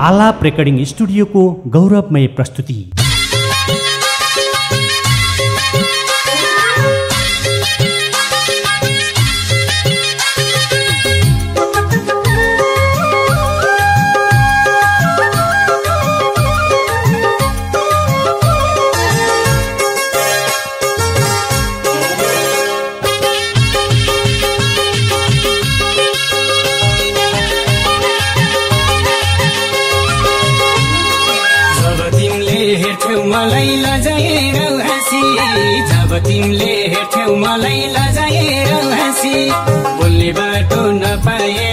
आलाप स्टूडियो को गौरवमय प्रस्तुति। तिमीले हेर्थ्यौ मलाई लजाएर हाँसी। बोल्ने बाटो नपाए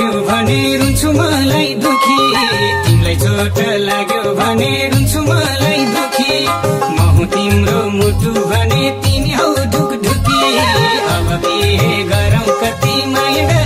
लाग्यो भने रुन्छु मलाई दुखी। तिमीलाई चोट लाग्यो भने रुन्छु मलाई दुखी। म हुँ तिम्रो मुटु भने तिमी हौ ढुकढुकी। अब बिहे गरौँ कति माया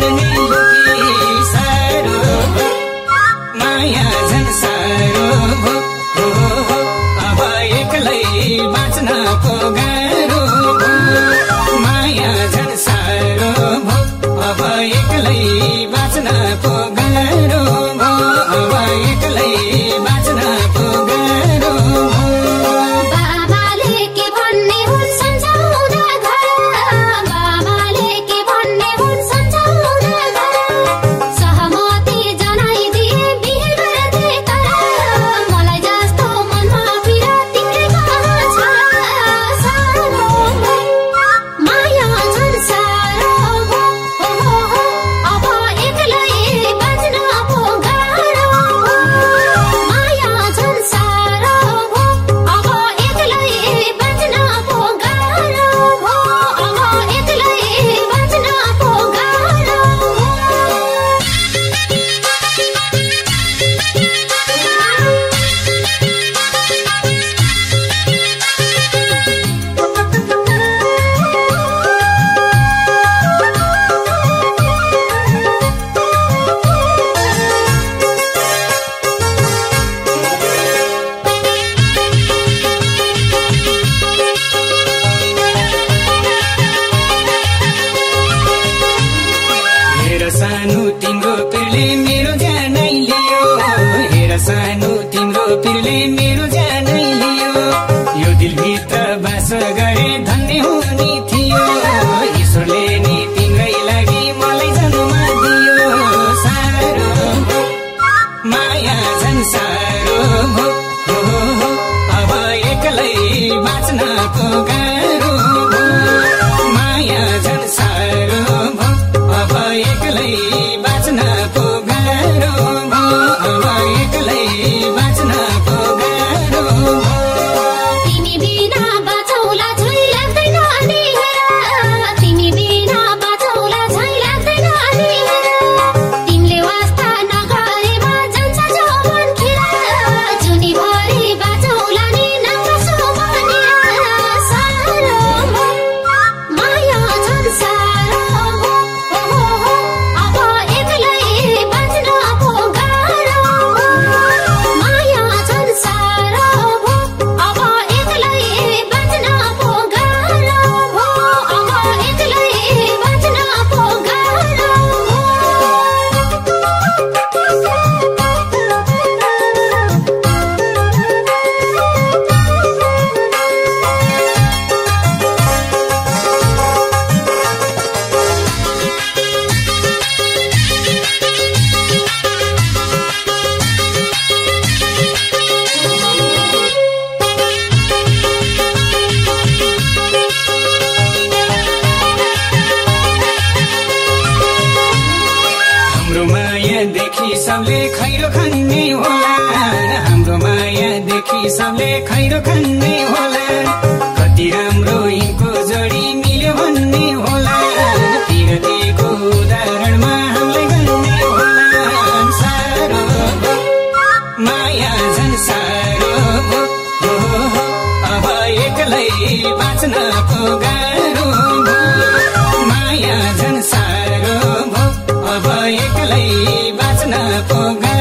बाँच्न पुग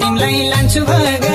तिमीलाई लान्छु भगा।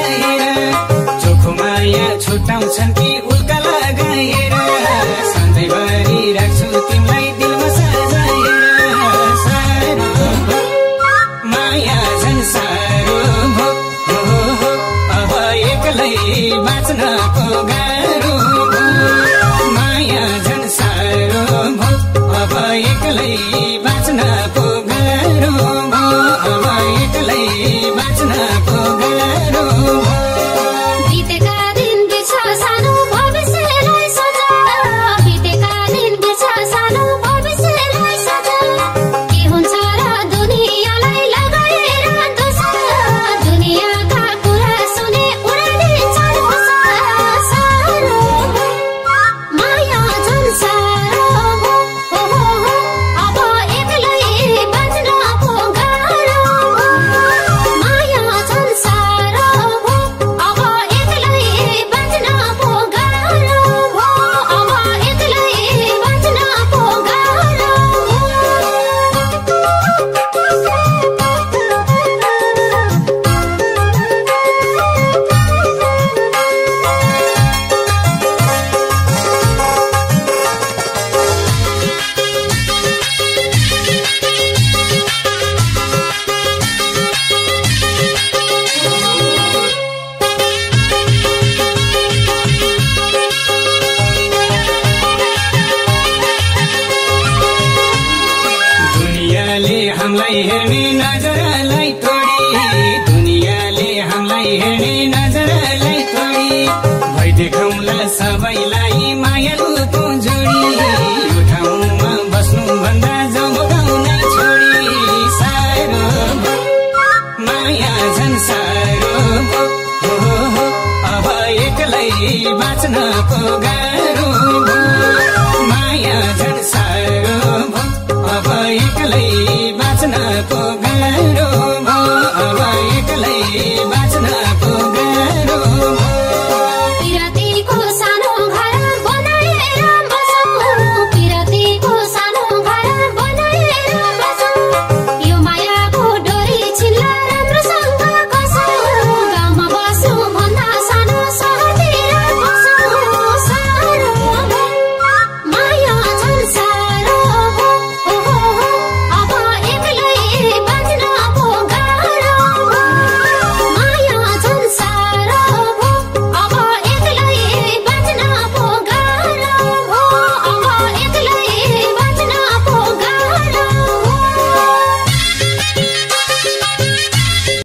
हामीलाई हेर्ने नजरलाई तोडी। दुनियाँले हामीलाई हेर्ने नजरलाई तोडी। भै देखाउँला सबैलाई मायालु तँ यो ठाउँमा बस्नुभन्दा जगाउ नै छोडी। साह्रो माया झन् साह्रो अब एक्लै बाँच्नको गा